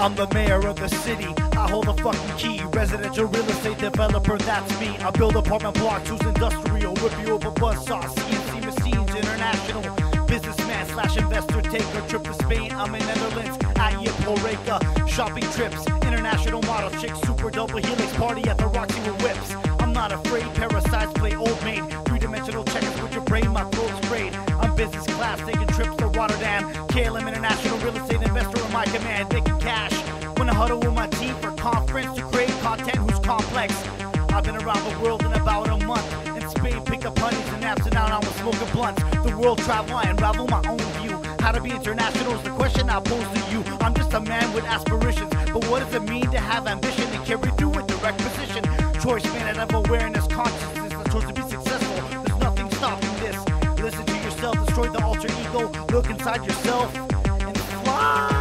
I'm the mayor of the city. I hold the fucking key. Residential real estate developer, that's me. I build apartment blocks, use industrial. Rip you over buzzsaw, CNC machines, international. Businessman slash investor, take a trip to Spain. I'm in Netherlands, at Poreca. Shopping trips, international model chicks, super double helix party at the Roxy with whips. I'm not afraid, parasites play old maid. Three dimensional checkers with your brain, my throat's sprayed. I'm business class, taking trips to Rotterdam. KLM International Real Estate The world travel, I unravel my own view. How to be international is the question I pose to you. I'm just a man with aspirations, but what does it mean to have ambition and carry through with direct precision? Choice made out of awareness, consciousness, the choice to be successful. There's nothing stopping this. Listen to yourself, destroy the alter ego, look inside yourself, and fly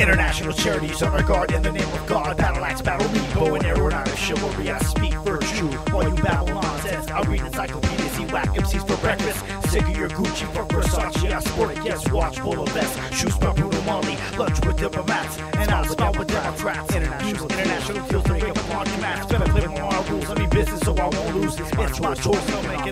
International charities on our guard in the name of God. Battle axe, battle me, bow and arrow, not a chivalry. I speak virtue while you babble nonsense. I read encyclopedias, see whack MCs for breakfast. Sick of your Gucci for Versace. I sport a guess watch, polo vest, shoes by Bruno Magli, lunch with diplomats, and I'll spot with Democrats. International, international kills to break up laundromats. Better play my rules. I mean business, so I won't lose. It's my choice. Make